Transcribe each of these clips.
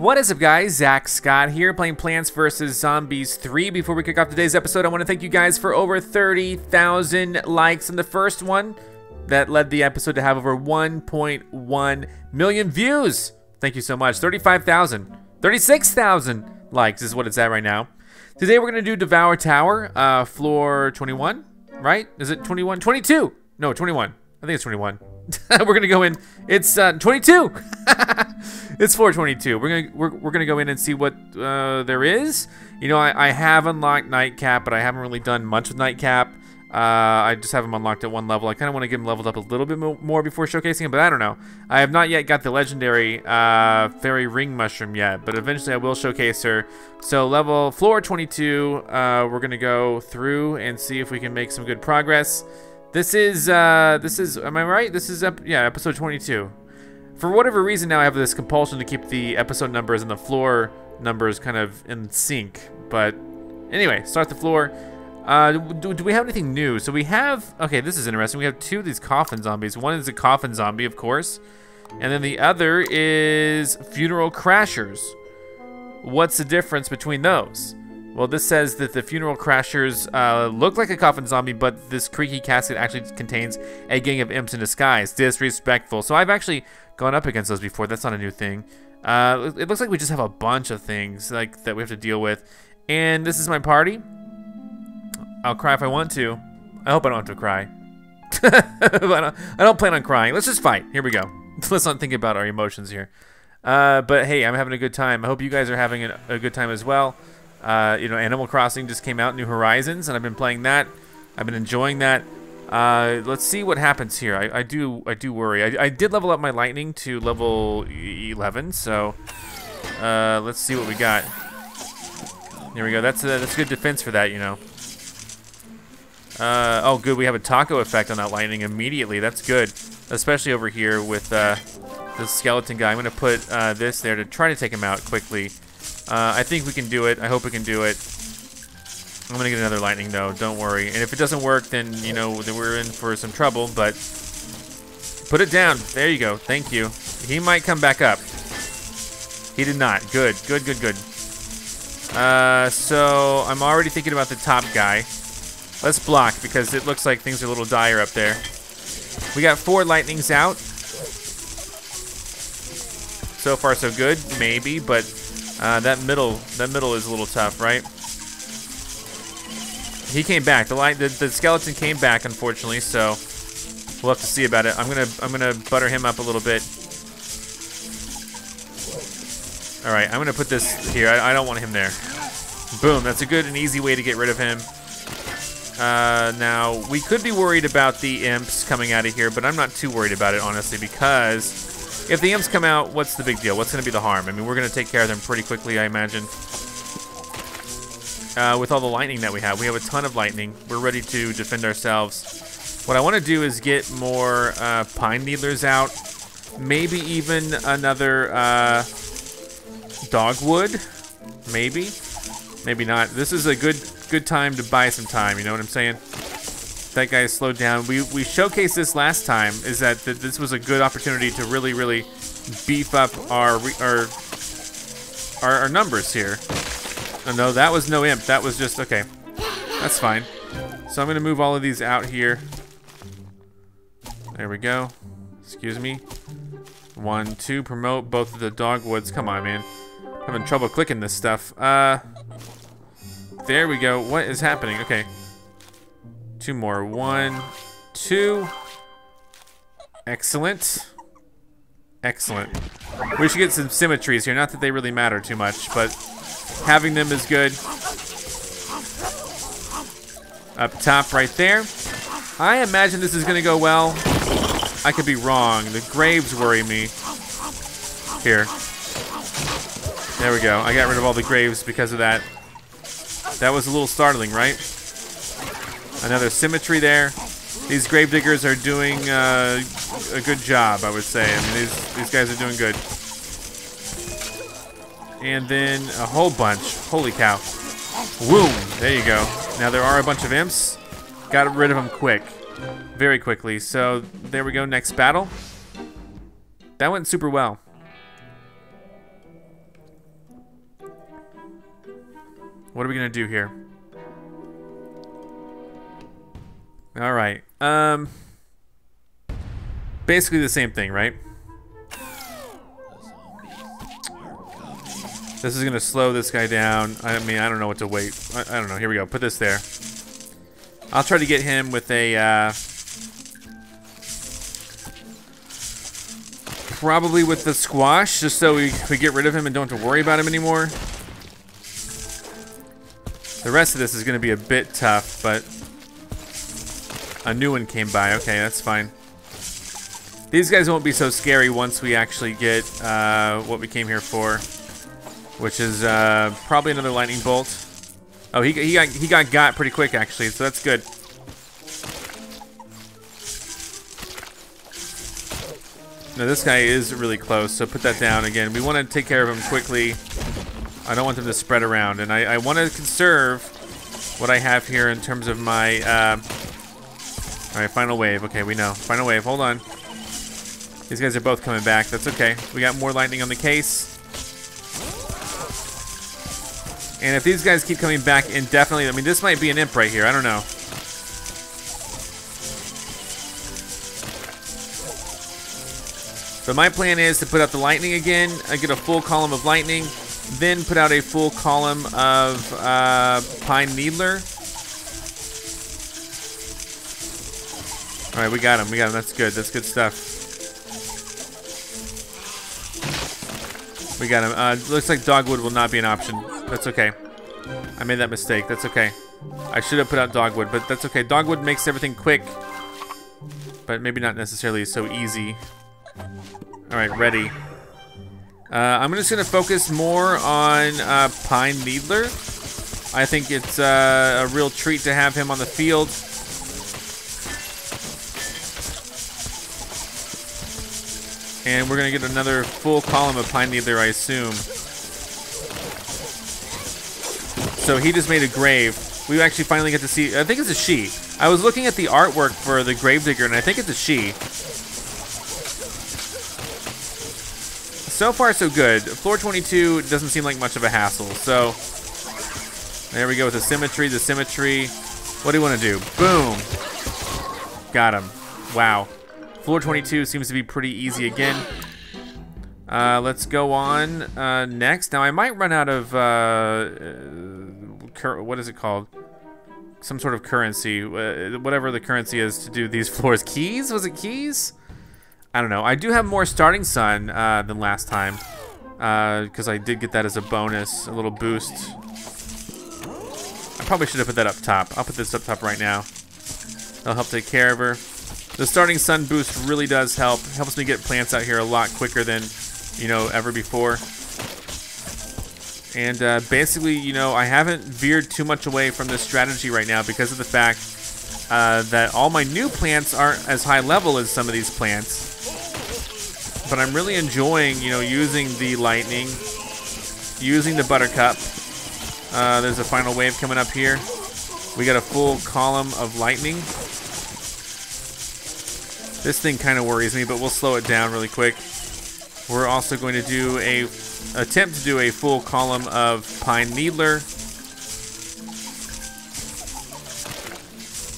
What is up, guys? Zack Scott here, playing Plants vs. Zombies 3. Before we kick off today's episode, I want to thank you guys for over 30,000 likes on the first one. That led the episode to have over 1.1 million views. Thank you so much. 35,000, 36,000 likes is what it's at right now. Today we're going to do Devour Tower, uh, floor 21, right? Is it 21? 22! No, 21. I think it's 21. we're going to go in. It's uh, 22! it's 422. We're gonna we're, we're gonna go in and see what uh, there is. You know, I, I have unlocked Nightcap, but I haven't really done much with Nightcap. Uh, I just have him unlocked at one level. I kind of want to get him leveled up a little bit more before showcasing him, but I don't know. I have not yet got the legendary uh, fairy ring mushroom yet, but eventually I will showcase her. So level floor 22, uh, we're gonna go through and see if we can make some good progress. This is uh, this is am I right? This is up yeah episode 22 for whatever reason now I have this compulsion to keep the episode numbers and the floor numbers kind of in sync. But anyway, start the floor. Uh, do, do we have anything new? So we have, okay, this is interesting. We have two of these coffin zombies. One is a coffin zombie, of course. And then the other is funeral crashers. What's the difference between those? Well, this says that the funeral crashers uh, look like a coffin zombie, but this creaky casket actually contains a gang of imps in disguise. Disrespectful. So I've actually gone up against those before. That's not a new thing. Uh, it looks like we just have a bunch of things like that we have to deal with. And this is my party. I'll cry if I want to. I hope I don't have to cry. I, don't, I don't plan on crying. Let's just fight. Here we go. Let's not think about our emotions here. Uh, but hey, I'm having a good time. I hope you guys are having a, a good time as well. Uh, you know, Animal Crossing just came out, New Horizons, and I've been playing that. I've been enjoying that. Uh, let's see what happens here. I, I do I do worry. I, I, did level up my lightning to level 11, so uh, let's see what we got. There we go. That's a, that's good defense for that, you know. Uh, oh, good. We have a taco effect on that lightning immediately. That's good, especially over here with uh, the skeleton guy. I'm gonna put uh, this there to try to take him out quickly. Uh, I think we can do it. I hope we can do it. I'm gonna get another lightning though, don't worry. And if it doesn't work, then, you know, then we're in for some trouble, but put it down. There you go, thank you. He might come back up. He did not, good, good, good, good. Uh, so I'm already thinking about the top guy. Let's block because it looks like things are a little dire up there. We got four lightnings out. So far so good, maybe, but uh, that middle, that middle is a little tough, right? He came back. The light, the, the skeleton came back, unfortunately. So we'll have to see about it. I'm gonna, I'm gonna butter him up a little bit. All right, I'm gonna put this here. I, I don't want him there. Boom. That's a good and easy way to get rid of him. Uh, now we could be worried about the imps coming out of here, but I'm not too worried about it honestly because if the imps come out, what's the big deal? What's going to be the harm? I mean, we're going to take care of them pretty quickly, I imagine uh, with all the lightning that we have. We have a ton of lightning. We're ready to defend ourselves. What I want to do is get more uh, pine needlers out. Maybe even another uh, dogwood. Maybe. Maybe not. This is a good good time to buy some time. You know what I'm saying? That guy slowed down. We, we showcased this last time. Is that th this was a good opportunity to really, really beef up our our, our, our numbers here. Oh, no, that was no imp. That was just, okay. That's fine. So I'm going to move all of these out here. There we go. Excuse me. One, two, promote both of the dogwoods. Come on, man. Having trouble clicking this stuff. Uh, there we go. What is happening? Okay. Two more. One, two. Excellent. Excellent. We should get some symmetries here. Not that they really matter too much, but Having them is good. Up top right there. I imagine this is going to go well. I could be wrong. The graves worry me. Here. There we go. I got rid of all the graves because of that. That was a little startling, right? Another symmetry there. These gravediggers are doing uh, a good job, I would say. I mean, these, these guys are doing good. And then a whole bunch. Holy cow. Boom. There you go. Now, there are a bunch of imps. Got rid of them quick. Very quickly. So, there we go. Next battle. That went super well. What are we going to do here? All right. Um. Basically the same thing, right? This is gonna slow this guy down. I mean, I don't know what to wait. I, I don't know. Here we go. Put this there. I'll try to get him with a, uh, Probably with the squash, just so we, we get rid of him and don't have to worry about him anymore. The rest of this is going to be a bit tough, but a new one came by. Okay, that's fine. These guys won't be so scary once we actually get uh, what we came here for, which is uh, probably another lightning bolt. Oh, he, he got he got got pretty quick actually, so that's good. Now this guy is really close, so put that down again. We want to take care of him quickly. I don't want them to spread around, and I, I want to conserve what I have here in terms of my, uh, all right, final wave. Okay, we know. Final wave, hold on. These guys are both coming back. That's okay. We got more lightning on the case. And if these guys keep coming back indefinitely, I mean, this might be an imp right here. I don't know. But my plan is to put out the lightning again. I get a full column of lightning then put out a full column of uh, Pine Needler. All right, we got him. We got him. That's good. That's good stuff. We got him. Uh, looks like Dogwood will not be an option. That's okay. I made that mistake. That's okay. I should have put out Dogwood, but that's okay. Dogwood makes everything quick, but maybe not necessarily so easy. All right, ready. Uh, I'm just to focus more on uh, Pine Needler. I think it's uh, a real treat to have him on the field. And we're going to get another full column of Pine Needler, I assume. So he just made a grave. We actually finally get to see, I think it's a she. I was looking at the artwork for the Gravedigger, and I think it's a she. so far so good. Floor 22 doesn't seem like much of a hassle. So there we go with the symmetry, the symmetry. What do you want to do? Boom. Got him. Wow. Floor 22 seems to be pretty easy again. Uh, let's go on uh, next. Now I might run out of uh, uh what is it called? Some sort of currency, uh, whatever the currency is to do these floors. Keys? Was it keys? I don't know. I do have more starting sun uh, than last time because I did get that as a bonus, a little boost. I probably should have put that up top. I'll put this up top right now. That'll help take care of her. The starting sun boost really does help. Helps me get plants out here a lot quicker than, you know, ever before. And uh, basically, you know, I haven't veered too much away from this strategy right now because of the fact uh, that all my new plants aren't as high level as some of these plants but I'm really enjoying, you know, using the lightning, using the buttercup. Uh, there's a final wave coming up here. We got a full column of lightning. This thing kind of worries me, but we'll slow it down really quick. We're also going to do a attempt to do a full column of pine needler.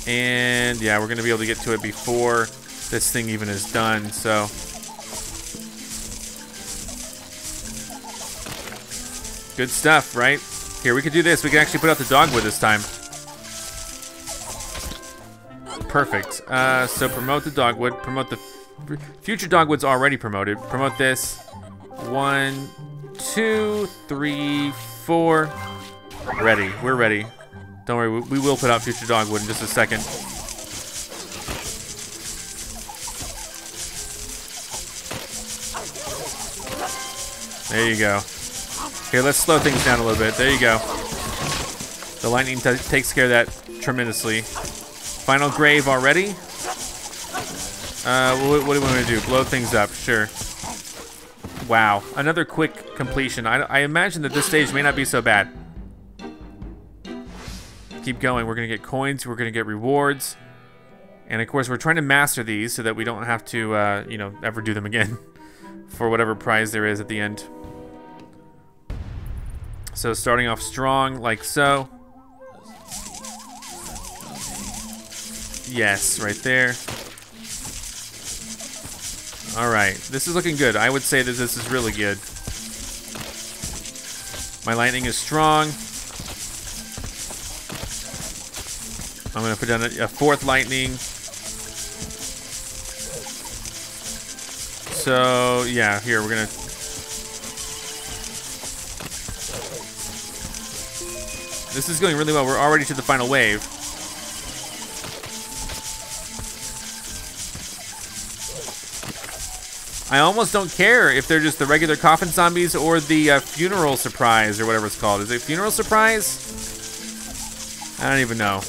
And yeah, we're going to be able to get to it before this thing even is done. So Good stuff, right? Here, we could do this. We can actually put out the dogwood this time. Perfect. Uh, so promote the dogwood. Promote the future dogwood's already promoted. Promote this. One, two, three, four. Ready. We're ready. Don't worry. We will put out future dogwood in just a second. There you go. Here, let's slow things down a little bit. There you go. The lightning takes care of that tremendously. Final grave already. Uh, what, what do we want to do? Blow things up, sure. Wow, another quick completion. I, I imagine that this stage may not be so bad. Keep going. We're to get coins. We're to get rewards. And of course, we're trying to master these so that we don't have to, uh, you know, ever do them again for whatever prize there is at the end. So starting off strong, like so. Yes, right there. All right, this is looking good. I would say that this is really good. My lightning is strong. I'm gonna put down a, a fourth lightning. So yeah, here we're gonna. This is going really well. We're already to the final wave. I almost don't care if they're just the regular coffin zombies or the uh, funeral surprise or whatever it's called. Is it funeral surprise? I don't even know.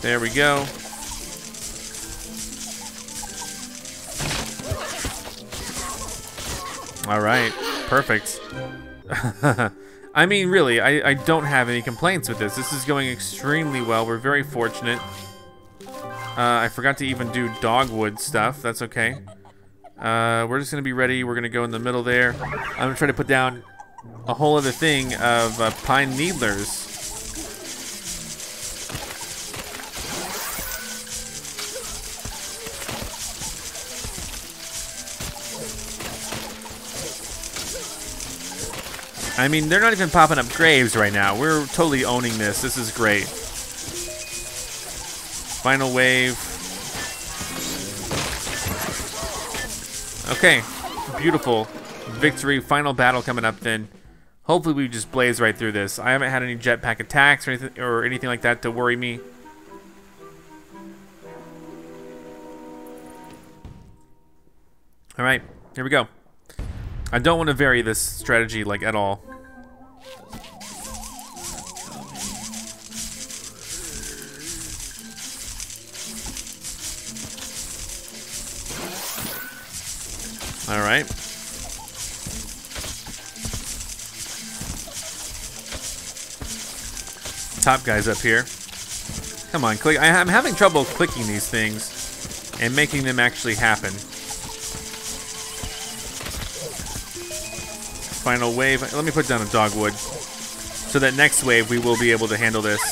There we go. All right, perfect. I mean, really, I, I don't have any complaints with this. This is going extremely well. We're very fortunate. Uh, I forgot to even do dogwood stuff. That's okay. Uh, we're just going to be ready. We're going to go in the middle there. I'm going to try to put down a whole other thing of uh, pine needlers. I mean, they're not even popping up graves right now. We're totally owning this. This is great. Final wave. Okay, beautiful. Victory, final battle coming up then. Hopefully we just blaze right through this. I haven't had any jetpack attacks or anything, or anything like that to worry me. All right, here we go. I don't want to vary this strategy like at all. All right. Top guys up here. Come on, click. I, I'm having trouble clicking these things and making them actually happen. Final wave. Let me put down a dogwood. So that next wave we will be able to handle this.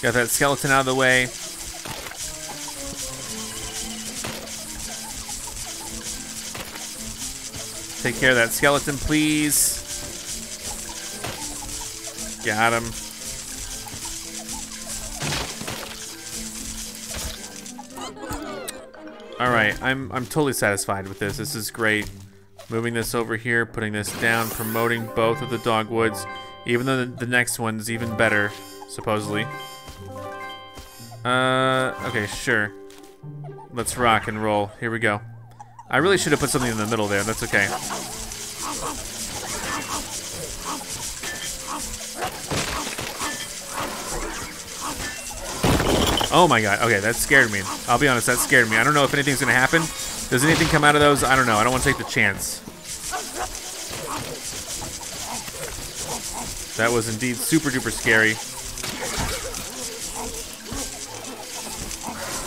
Got that skeleton out of the way. Take care of that skeleton, please. Got him. All right, I'm I'm totally satisfied with this. This is great. Moving this over here, putting this down, promoting both of the dogwoods, even though the, the next one's even better, supposedly. Uh, okay, sure. Let's rock and roll. Here we go. I really should have put something in the middle there. That's okay. Oh my god. Okay, that scared me. I'll be honest, that scared me. I don't know if anything's gonna happen. Does anything come out of those? I don't know. I don't want to take the chance. That was indeed super duper scary.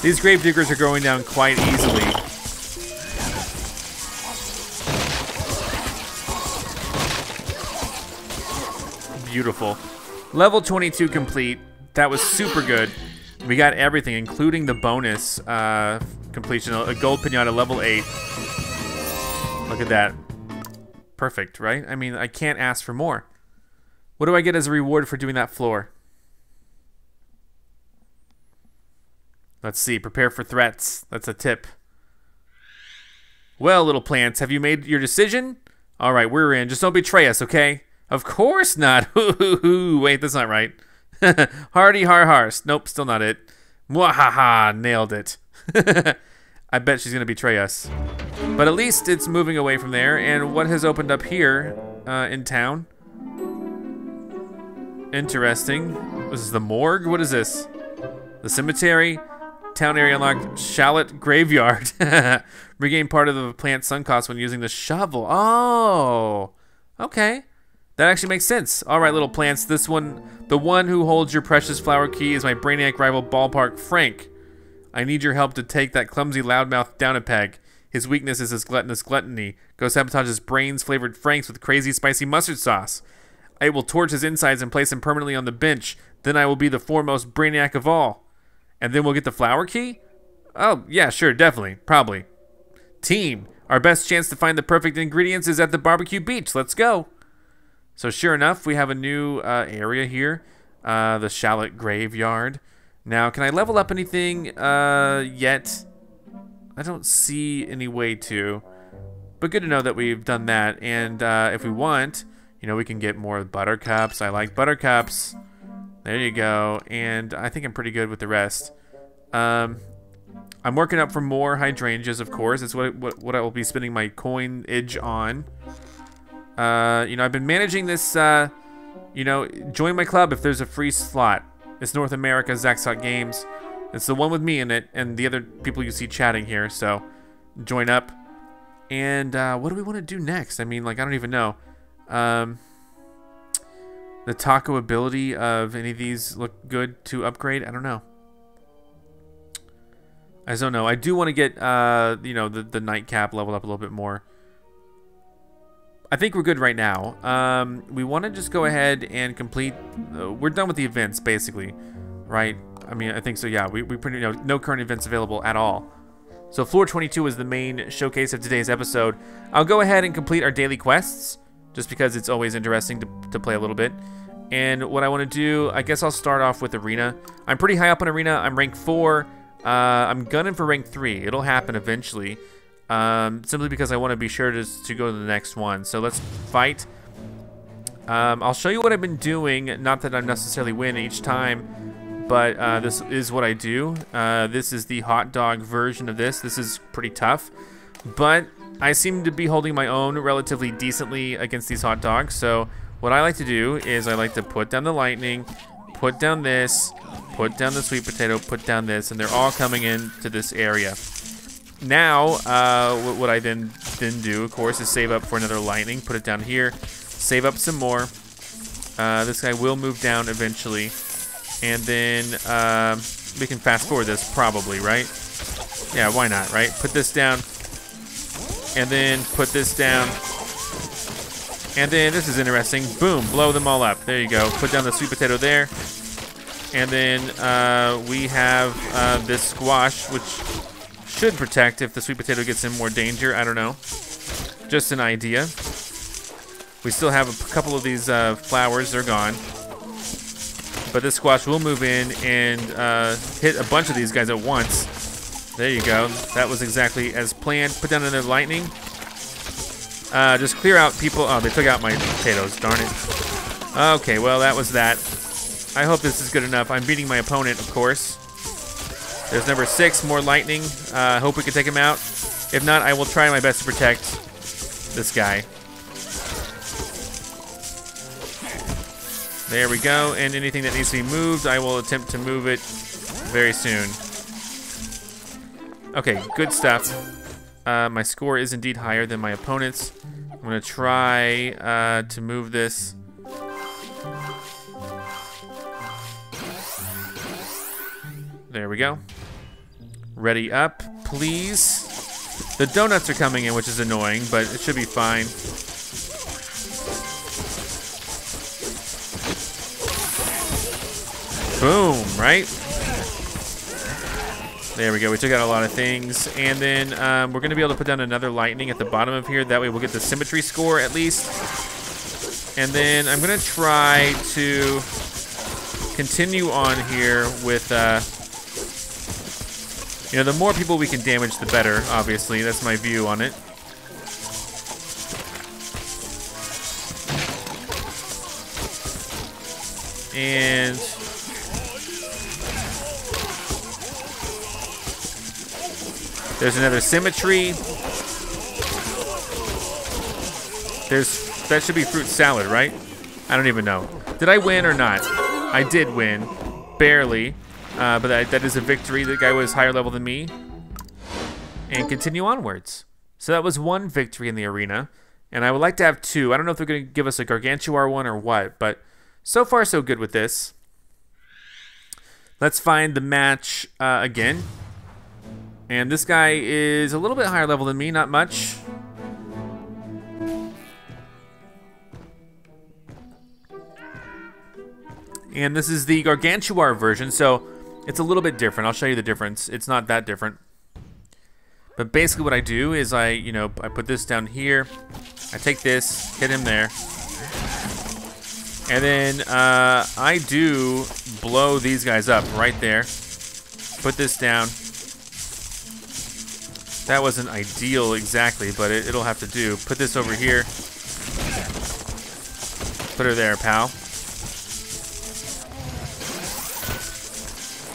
These grave diggers are going down quite easily. Beautiful. Level 22 complete. That was super good. We got everything, including the bonus uh, completion. A gold pinata, level 8. Look at that. Perfect, right? I mean, I can't ask for more. What do I get as a reward for doing that floor? Let's see. Prepare for threats. That's a tip. Well, little plants, have you made your decision? All right, we're in. Just don't betray us, okay? Of course not. Wait, that's not right. Hardy har hars. Nope, still not it. Mwahaha, nailed it. I bet she's gonna betray us. But at least it's moving away from there. And what has opened up here uh, in town? Interesting. This is the morgue. What is this? The cemetery. Town area unlocked Shallot Graveyard. Regain part of the plant sun cost when using the shovel. Oh, okay. That actually makes sense. All right, little plants. This one, the one who holds your precious flower key is my brainiac rival Ballpark Frank. I need your help to take that clumsy loudmouth down a peg. His weakness is his gluttonous gluttony. Go sabotage his brains flavored franks with crazy spicy mustard sauce. I will torch his insides and place him permanently on the bench. Then I will be the foremost brainiac of all. And then we'll get the flower key? Oh, yeah, sure, definitely. Probably. Team, our best chance to find the perfect ingredients is at the barbecue beach. Let's go. So sure enough, we have a new uh, area here. Uh, the Shallot Graveyard. Now, can I level up anything uh, yet? I don't see any way to. But good to know that we've done that. And uh, if we want, you know, we can get more buttercups. I like buttercups. There you go. And I think I'm pretty good with the rest. Um, I'm working up for more hydrangeas, of course. It's what, what, what I will be spending my coinage on. Uh, you know, I've been managing this, uh, you know, join my club if there's a free slot. It's North America Zack Scott Games. It's the one with me in it and the other people you see chatting here, so join up. And uh, what do we want to do next? I mean, like, I don't even know. Um, the taco ability of any of these look good to upgrade? I don't know. I don't know. I do want to get, uh, you know, the, the nightcap leveled up a little bit more. I think we're good right now. Um, we want to just go ahead and complete. Uh, we're done with the events, basically, right? I mean, I think so. Yeah, we we pretty you know no current events available at all. So floor 22 is the main showcase of today's episode. I'll go ahead and complete our daily quests, just because it's always interesting to to play a little bit. And what I want to do, I guess I'll start off with arena. I'm pretty high up in arena. I'm rank four. Uh, I'm gunning for rank three. It'll happen eventually um, simply because I want to be sure to, to go to the next one. So let's fight. Um, I'll show you what I've been doing, not that I'm necessarily win each time, but uh, this is what I do. Uh, this is the hot dog version of this. This is pretty tough, but I seem to be holding my own relatively decently against these hot dogs. So what I like to do is I like to put down the lightning, put down this, put down the sweet potato, put down this, and they're all coming into this area now, uh, what I then then do, of course, is save up for another lightning. Put it down here. Save up some more. Uh, this guy will move down eventually, and then uh, we can fast forward this probably, right? Yeah, why not, right? Put this down, and then put this down, and then this is interesting. Boom, blow them all up. There you go. Put down the sweet potato there, and then uh, we have uh, this squash, which should protect if the sweet potato gets in more danger. I don't know. Just an idea. We still have a couple of these uh, flowers. They're gone. But this squash will move in and uh, hit a bunch of these guys at once. There you go. That was exactly as planned. Put down another lightning. Uh, just clear out people. Oh, they took out my potatoes. Darn it. Okay, well, that was that. I hope this is good enough. I'm beating my opponent, of course. There's number six, more lightning. I uh, hope we can take him out. If not, I will try my best to protect this guy. There we go. And anything that needs to be moved, I will attempt to move it very soon. Okay, good stuff. Uh, my score is indeed higher than my opponent's. I'm to try uh, to move this There we go. Ready up, please. The donuts are coming in, which is annoying, but it should be fine. Boom, right? There we go. We took out a lot of things. And then um, we're to be able to put down another lightning at the bottom of here. That way we'll get the symmetry score at least. And then I'm to try to continue on here with... Uh, you know, the more people we can damage, the better, obviously. That's my view on it. And... There's another symmetry. There's... That should be fruit salad, right? I don't even know. Did I win or not? I did win. Barely. Uh, but that, that is a victory. The guy was higher level than me. And continue onwards. So that was one victory in the arena. And I would like to have two. I don't know if they're going to give us a Gargantuar one or what, but so far so good with this. Let's find the match uh, again. And this guy is a little bit higher level than me, not much. And this is the Gargantuar version, so it's a little bit different. I'll show you the difference. It's not that different. But basically what I do is I, you know, I put this down here. I take this, hit him there. And then uh, I do blow these guys up right there. Put this down. That wasn't ideal exactly, but it, it'll have to do. Put this over here. Put her there, pal.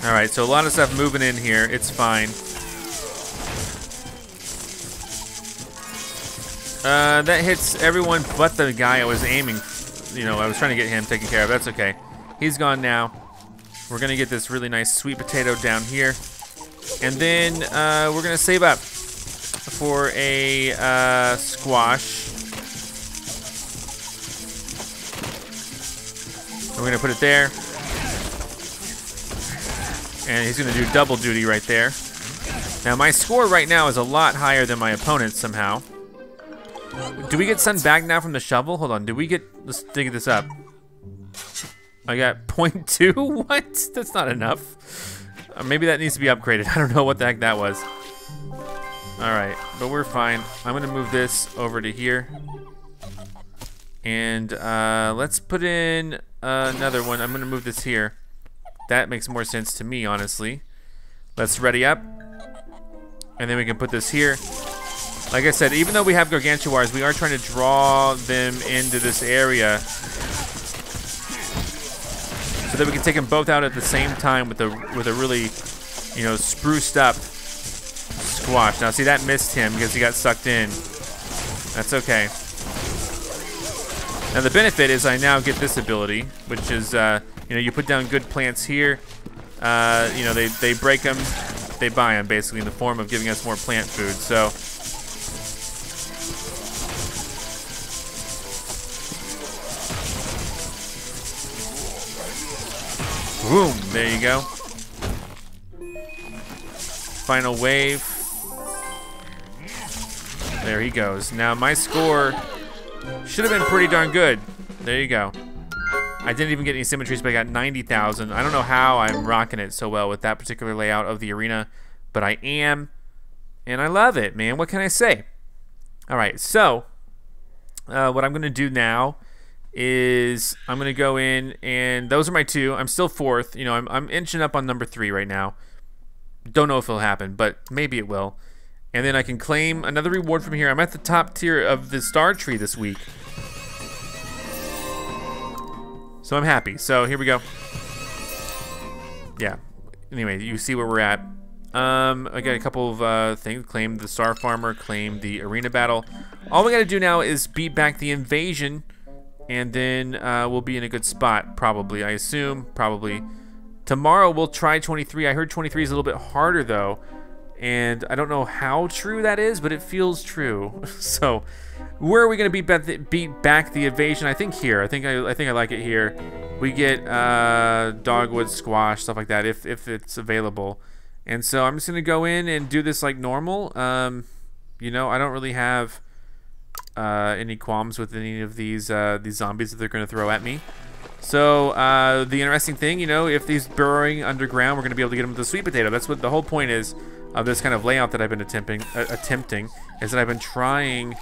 Alright, so a lot of stuff moving in here. It's fine. Uh, that hits everyone but the guy I was aiming. You know, I was trying to get him taken care of. That's okay. He's gone now. We're going to get this really nice sweet potato down here. And then uh, we're going to save up for a uh, squash. We're going to put it there. And he's going to do double duty right there. Now, my score right now is a lot higher than my opponent's somehow. Do we get sun back now from the shovel? Hold on, do we get, let's dig this up. I got 0.2? What? That's not enough. Uh, maybe that needs to be upgraded. I don't know what the heck that was. Alright, but we're fine. I'm gonna move this over to here. And uh, let's put in another one. I'm gonna move this here. That makes more sense to me, honestly. Let's ready up. And then we can put this here. Like I said, even though we have Gargantuars, we are trying to draw them into this area so that we can take them both out at the same time with a with a really, you know, spruced up squash. Now, see, that missed him because he got sucked in. That's okay. Now, the benefit is I now get this ability, which is, uh, you know, you put down good plants here. Uh, you know, they, they break them, they buy them, basically, in the form of giving us more plant food. So, Boom, there you go. Final wave. There he goes. Now my score should have been pretty darn good. There you go. I didn't even get any symmetries, but I got 90,000. I don't know how I'm rocking it so well with that particular layout of the arena, but I am, and I love it, man. What can I say? All right, so uh, what I'm going to do now is I'm gonna go in and those are my two. I'm still fourth. You know, I'm I'm inching up on number three right now. Don't know if it'll happen, but maybe it will. And then I can claim another reward from here. I'm at the top tier of the star tree this week. So I'm happy. So here we go. Yeah. Anyway, you see where we're at. Um, I got a couple of uh, things. Claim the Star Farmer, claim the Arena Battle. All we gotta do now is beat back the invasion and then uh, we'll be in a good spot, probably. I assume, probably. Tomorrow we'll try 23. I heard 23 is a little bit harder, though, and I don't know how true that is, but it feels true. so, where are we going to beat, beat back the evasion? I think here. I think I, I think I like it here. We get uh, dogwood squash, stuff like that, if, if it's available. And so I'm just going to go in and do this like normal. Um, you know, I don't really have uh, any qualms with any of these uh, these zombies that they're going to throw at me. So uh, the interesting thing, you know, if these burrowing underground, we're going to be able to get them with the sweet potato. That's what the whole point is of this kind of layout that I've been attempting, uh, attempting, is that I've been trying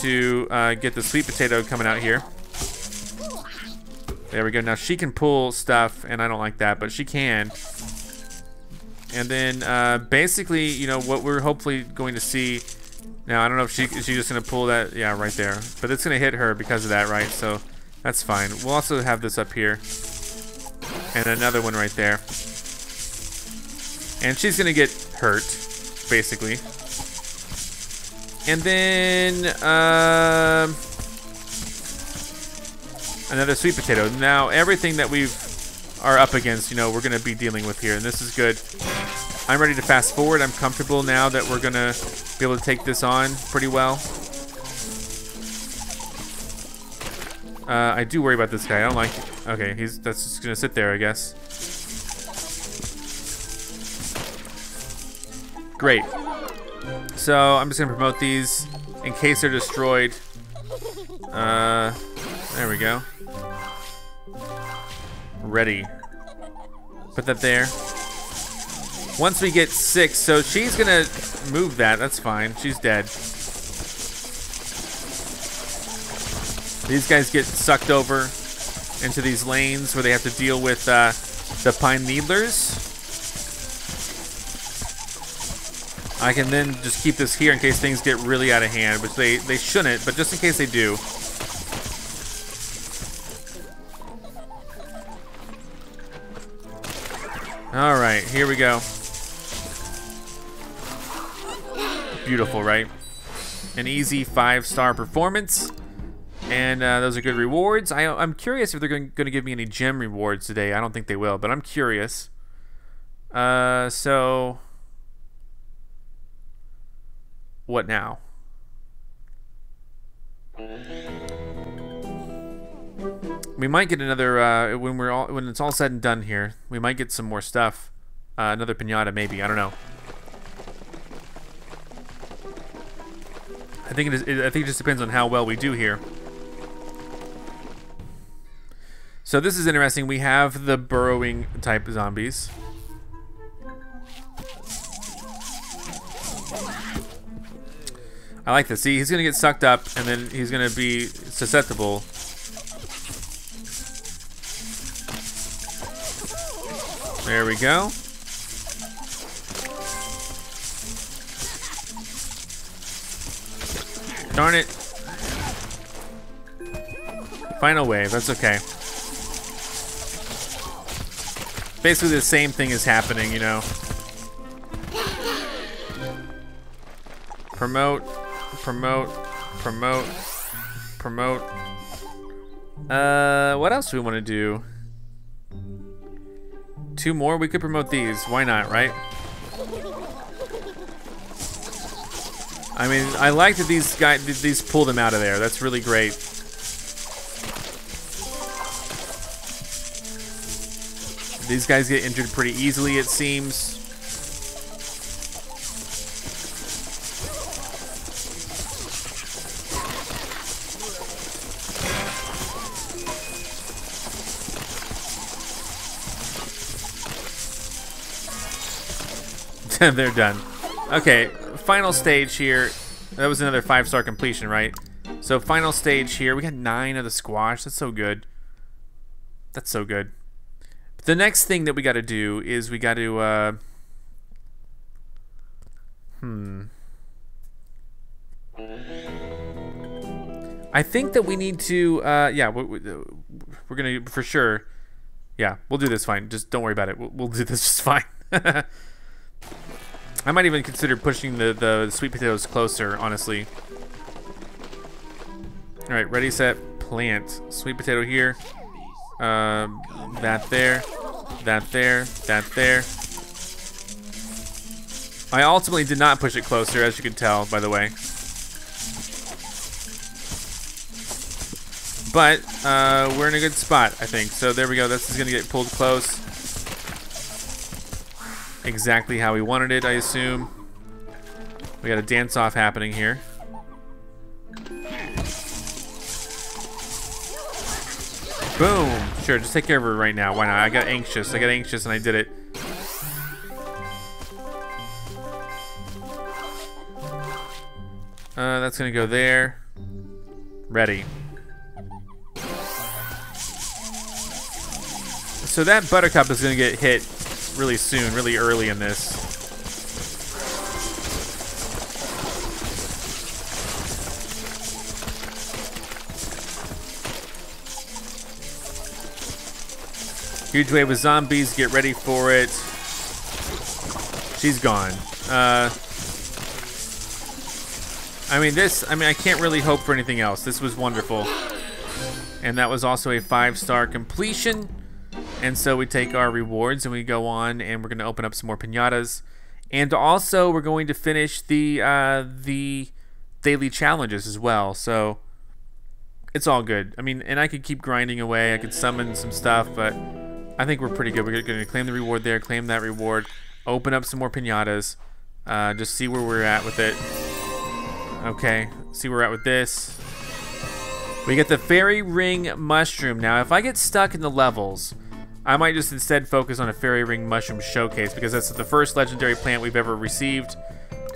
to uh, get the sweet potato coming out here. There we go. Now she can pull stuff, and I don't like that, but she can. And then uh, basically, you know, what we're hopefully going to see now, I don't know if she she's just going to pull that. Yeah, right there. But it's going to hit her because of that, right? So that's fine. We'll also have this up here. And another one right there. And she's to get hurt, basically. And then, um, another sweet potato. Now, everything that we've are up against, you know, we're to be dealing with here. And this is good. I'm ready to fast forward. I'm comfortable now that we're to be able to take this on pretty well. Uh, I do worry about this guy. I don't like. Okay, he's that's just gonna sit there, I guess. Great. So I'm just gonna promote these in case they're destroyed. Uh, there we go. Ready. Put that there. Once we get six, so she's gonna move that. That's fine. She's dead. These guys get sucked over into these lanes where they have to deal with uh, the pine needlers. I can then just keep this here in case things get really out of hand, which they, they shouldn't, but just in case they do. All right, here we go. Beautiful, right? An easy five-star performance. And uh, those are good rewards. I, am curious if they're going to give me any gem rewards today. I don't think they will, but I'm curious. Uh, so, what now? We might get another uh, when we're all when it's all said and done here. We might get some more stuff. Uh, another pinata, maybe. I don't know. I think it is. It, I think it just depends on how well we do here. So this is interesting. We have the burrowing type zombies. I like this. See, he's to get sucked up, and then he's to be susceptible. There we go. Darn it. Final wave, that's okay basically the same thing is happening, you know. Promote, promote, promote, promote. Uh, what else do we want to do? Two more? We could promote these. Why not, right? I mean, I like that these guys, these pull them out of there. That's really great. These guys get injured pretty easily, it seems. They're done. Okay, final stage here. That was another five-star completion, right? So final stage here. We got nine of the squash. That's so good. That's so good. The next thing that we got to do is we got to, uh, hmm. I think that we need to, uh, yeah, we, we're going to, for sure, yeah, we'll do this fine. Just don't worry about it. We'll, we'll do this just fine. I might even consider pushing the, the sweet potatoes closer, honestly. All right, ready, set, plant. Sweet potato here. Um, that there, that there, that there. I ultimately did not push it closer, as you can tell, by the way. But, uh, we're in a good spot, I think. So there we go, this is going to get pulled close. Exactly how we wanted it, I assume. We got a dance-off happening here. Boom. Sure, just take care of her right now. Why not? I got anxious. I got anxious and I did it. Uh, that's gonna go there. Ready. So that buttercup is gonna get hit really soon, really early in this. Huge wave of zombies. Get ready for it. She's gone. Uh, I mean, this, I mean, I can't really hope for anything else. This was wonderful. And that was also a five-star completion. And so we take our rewards and we go on and we're going to open up some more pinatas. And also we're going to finish the uh, the daily challenges as well. So it's all good. I mean, and I could keep grinding away. I could summon some stuff, but I think we're pretty good. We're going to claim the reward there, claim that reward, open up some more pinatas, uh, just see where we're at with it. Okay, see where we're at with this. We get the fairy ring mushroom. Now, if I get stuck in the levels, I might just instead focus on a fairy ring mushroom showcase because that's the first legendary plant we've ever received.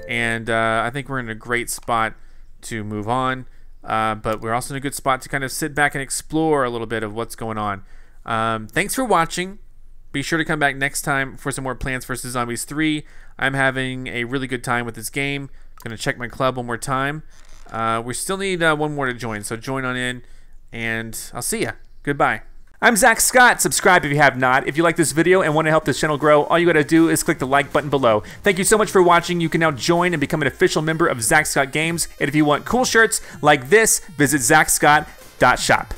And uh, I think we're in a great spot to move on. Uh, but we're also in a good spot to kind of sit back and explore a little bit of what's going on. Um, thanks for watching. Be sure to come back next time for some more Plants vs. Zombies 3. I'm having a really good time with this game. Going to check my club one more time. Uh, we still need uh, one more to join, so join on in, and I'll see ya. Goodbye. I'm Zack Scott. Subscribe if you have not. If you like this video and want to help this channel grow, all you gotta do is click the like button below. Thank you so much for watching. You can now join and become an official member of Zack Scott Games. And if you want cool shirts like this, visit zackscott.shop.